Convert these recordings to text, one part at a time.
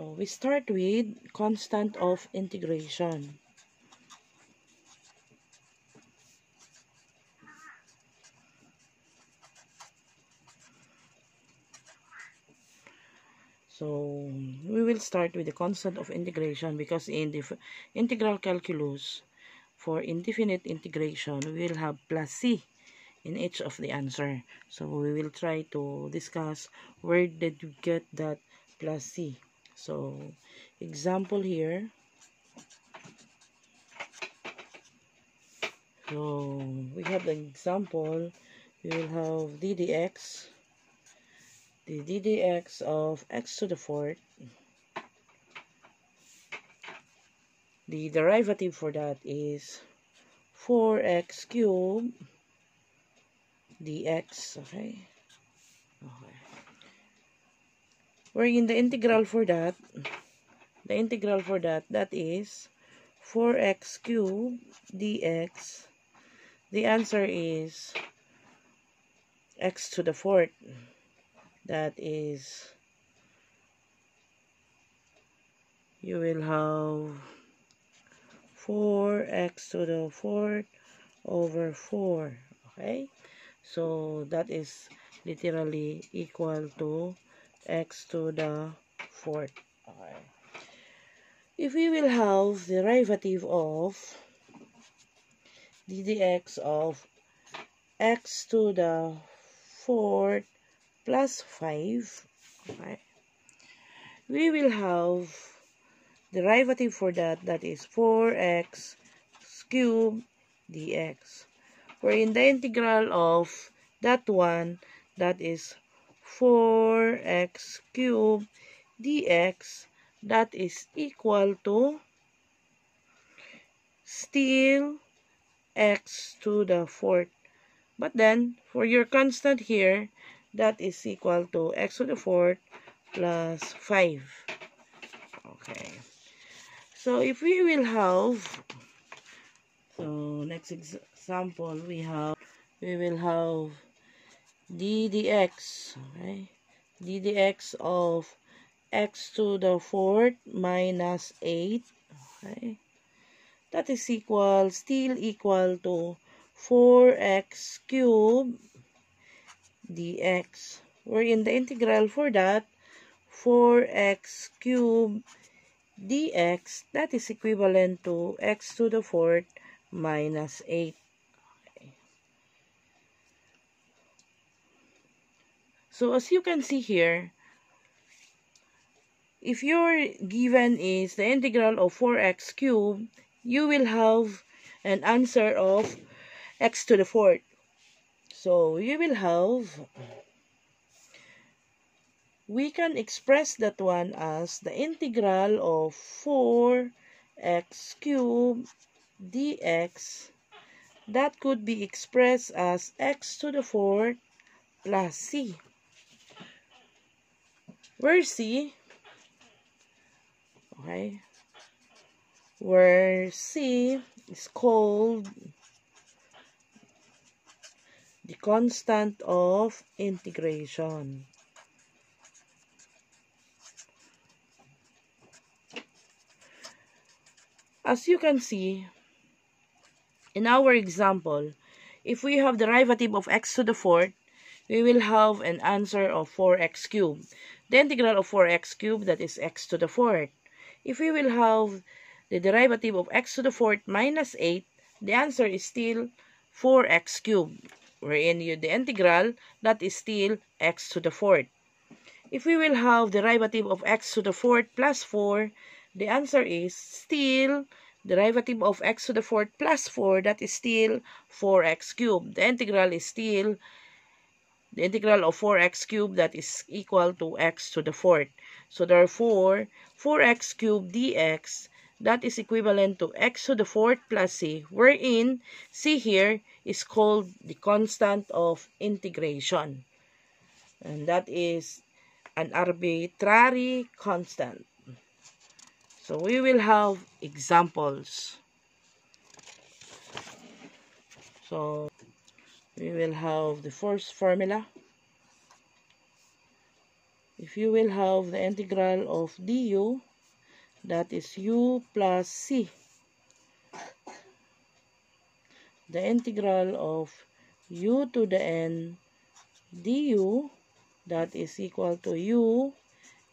So, we start with constant of integration. So, we will start with the constant of integration because in the integral calculus, for indefinite integration, we will have plus c in each of the answer. So, we will try to discuss where did you get that plus c. So, example here. So, we have the example. We will have ddx. The ddx of x to the fourth. The derivative for that is 4x cubed dx. Okay. Okay wherein the integral for that. The integral for that that is 4x cubed dx. The answer is x to the fourth. That is you will have 4x to the fourth over 4 okay? So that is literally equal to x to the fourth. Okay. If we will have the derivative of ddx of x to the fourth plus 5, okay, we will have derivative for that, that is 4x cubed dx. For in the integral of that one, that is 4x cubed dx that is equal to still x to the fourth. But then, for your constant here, that is equal to x to the fourth plus 5. Okay. So, if we will have, so next example, we have, we will have d dx, okay? d dx of x to the fourth minus 8, okay? That is equal, still equal to 4x cubed dx. We're in the integral for that, 4x cubed dx, that is equivalent to x to the fourth minus 8. So as you can see here, if your given is the integral of 4x cubed, you will have an answer of x to the fourth. So you will have, we can express that one as the integral of 4x cubed dx that could be expressed as x to the fourth plus c. Where C? Okay. Where C is called the constant of integration. As you can see, in our example, if we have derivative of x to the fourth, we will have an answer of 4x cubed the integral of 4x cubed, that is x to the fourth. If we will have the derivative of x to the fourth minus 8, the answer is still 4x cubed, wherein you, the integral, that is still x to the fourth. If we will have derivative of x to the fourth plus 4, the answer is still derivative of x to the fourth plus 4, that is still 4x cubed. The integral is still the integral of 4x cubed that is equal to x to the fourth. So therefore, 4x cubed dx that is equivalent to x to the fourth plus c, wherein c here is called the constant of integration. And that is an arbitrary constant. So we will have examples. So we will have the first formula. if you will have the integral of du, that is u plus c. The integral of u to the n du, that is equal to u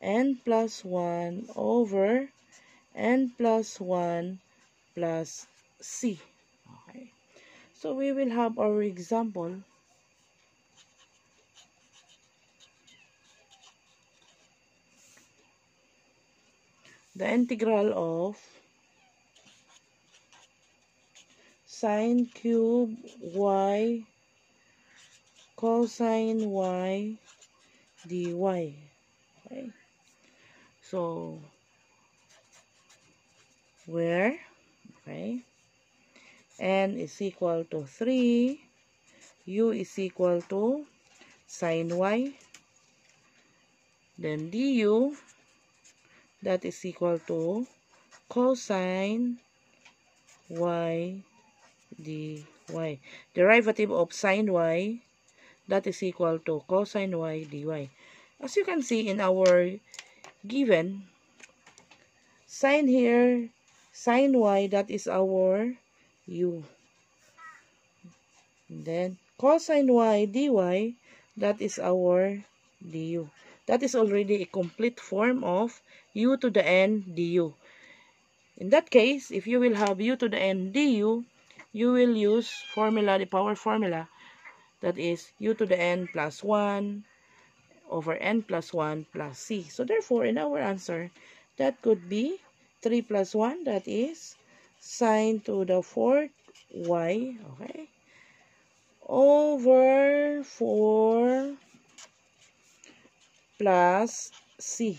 n plus 1 over n plus 1 plus c. So we will have our example. The integral of sine cube y cosine y dy. Okay. So, where, okay, n is equal to 3, u is equal to sine y, then du, that is equal to cosine y dy. Derivative of sine y, that is equal to cosine y dy. As you can see in our given sine here sine y that is our u. And then cosine y dy that is our du. That is already a complete form of u to the n du. In that case if you will have u to the n du you will use formula the power formula that is u to the n plus 1 over n plus 1 plus c. So therefore, in our answer, that could be 3 plus 1, that is sine to the fourth y, okay, over 4 plus c.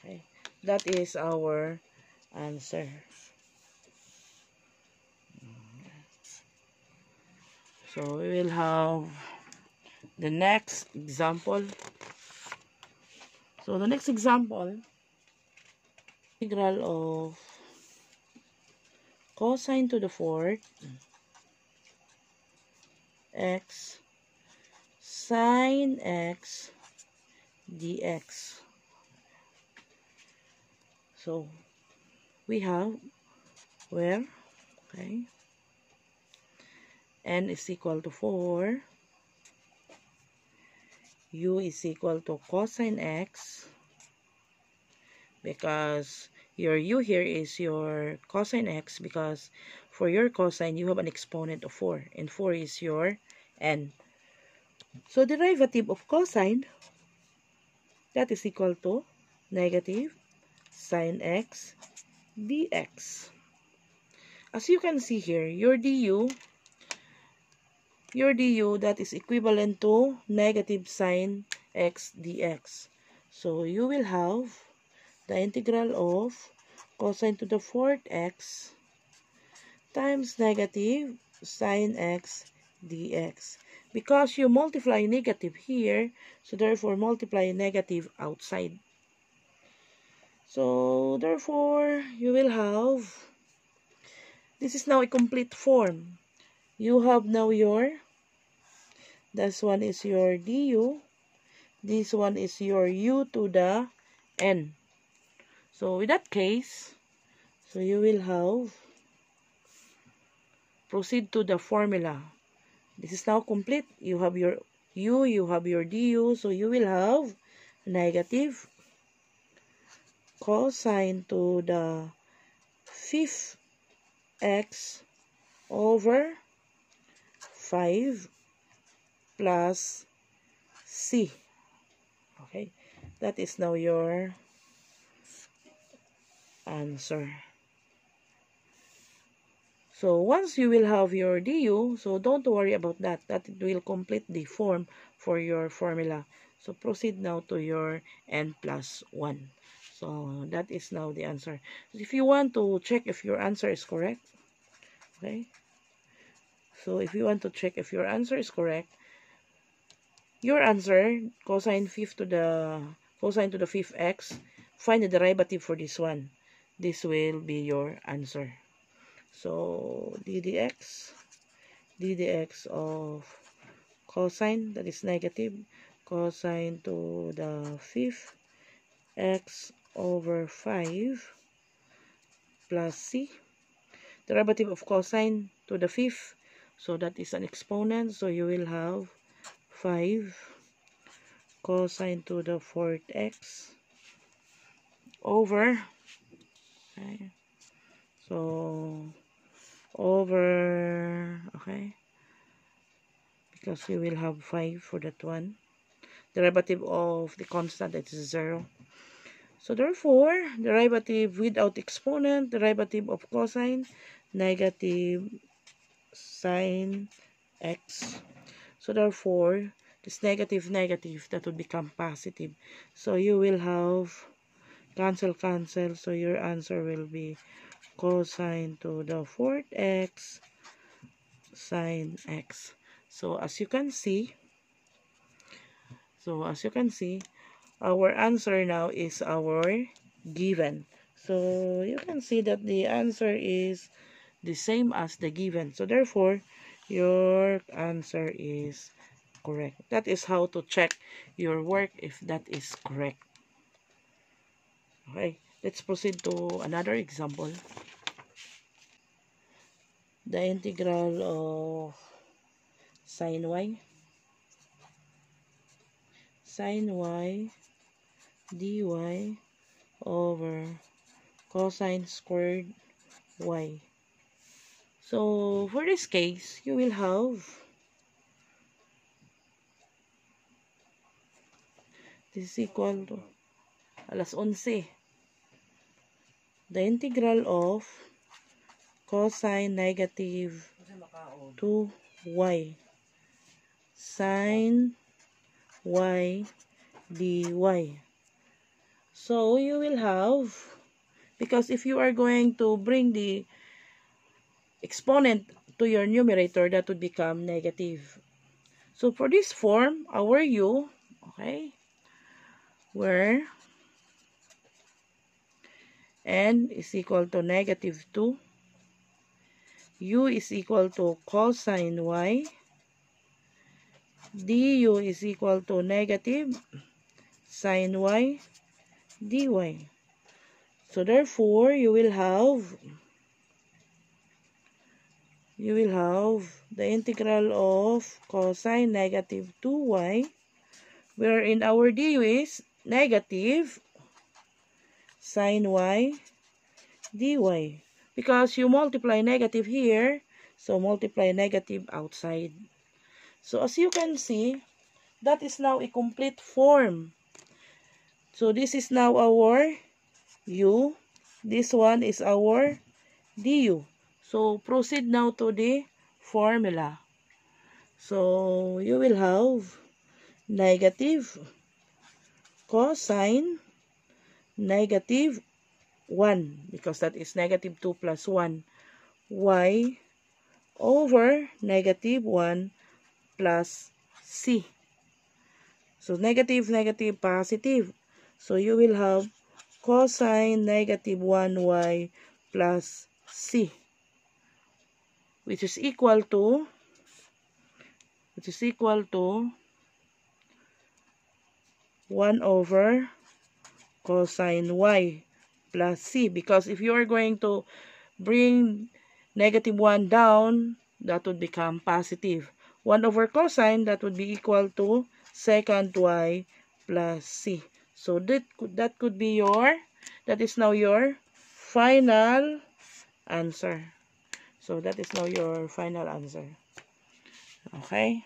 Okay, that is our answer. So we will have the next example. So, the next example, integral of cosine to the fourth x sine x dx. So, we have where, okay, n is equal to 4 u is equal to cosine x because your u here is your cosine x because for your cosine you have an exponent of 4 and 4 is your n. So derivative of cosine that is equal to negative sine x dx. As you can see here, your du your du that is equivalent to negative sine x dx. So you will have the integral of cosine to the fourth x times negative sine x dx. Because you multiply negative here, so therefore multiply negative outside. So therefore, you will have, this is now a complete form you have now your this one is your du this one is your u to the n so with that case so you will have proceed to the formula. This is now complete. You have your u you have your du so you will have negative cosine to the fifth x over 5 plus C. Okay, that is now your answer. So, once you will have your DU, so don't worry about that. That it will complete the form for your formula. So, proceed now to your n plus 1. So, that is now the answer. If you want to check if your answer is correct, okay, so, if you want to check if your answer is correct, your answer, cosine fifth to the cosine to the fifth x, find the derivative for this one. This will be your answer. So, ddx, ddx of cosine, that is negative, cosine to the fifth x over 5 plus c. Derivative of cosine to the fifth. So that is an exponent. So you will have 5 cosine to the fourth x over okay. So over okay. Because we will have 5 for that one. Derivative of the constant that is 0 so therefore derivative without exponent derivative of cosine negative sine x. So therefore this negative negative that will become positive. So you will have cancel cancel. So your answer will be cosine to the fourth x sine x. So as you can see so as you can see our answer now is our given. So you can see that the answer is the same as the given. So therefore your answer is correct. That is how to check your work if that is correct okay let's proceed to another example. The integral of sine y. Sine y dy over cosine squared y. So, for this case, you will have this is equal to alas 11 the integral of cosine negative 2y sine y dy. So, you will have, because if you are going to bring the exponent to your numerator, that would become negative. So, for this form, our u, okay, where n is equal to negative 2, u is equal to cosine y, du is equal to negative sine y dy. So therefore, you will have you will have the integral of cosine negative 2y wherein our du is negative sine y dy. Because you multiply negative here, so multiply negative outside. So as you can see, that is now a complete form. So this is now our u. This one is our du. So proceed now to the formula. So you will have negative cosine negative 1 because that is negative 2 plus 1 y over negative 1 plus C. So, negative, negative, positive. So, you will have cosine negative 1y plus C. Which is equal to, which is equal to 1 over cosine y plus c. Because if you are going to bring negative 1 down, that would become positive. 1 over cosine, that would be equal to secant y plus c. So that could, that could be your, that is now your final answer. So that is now your final answer. Okay.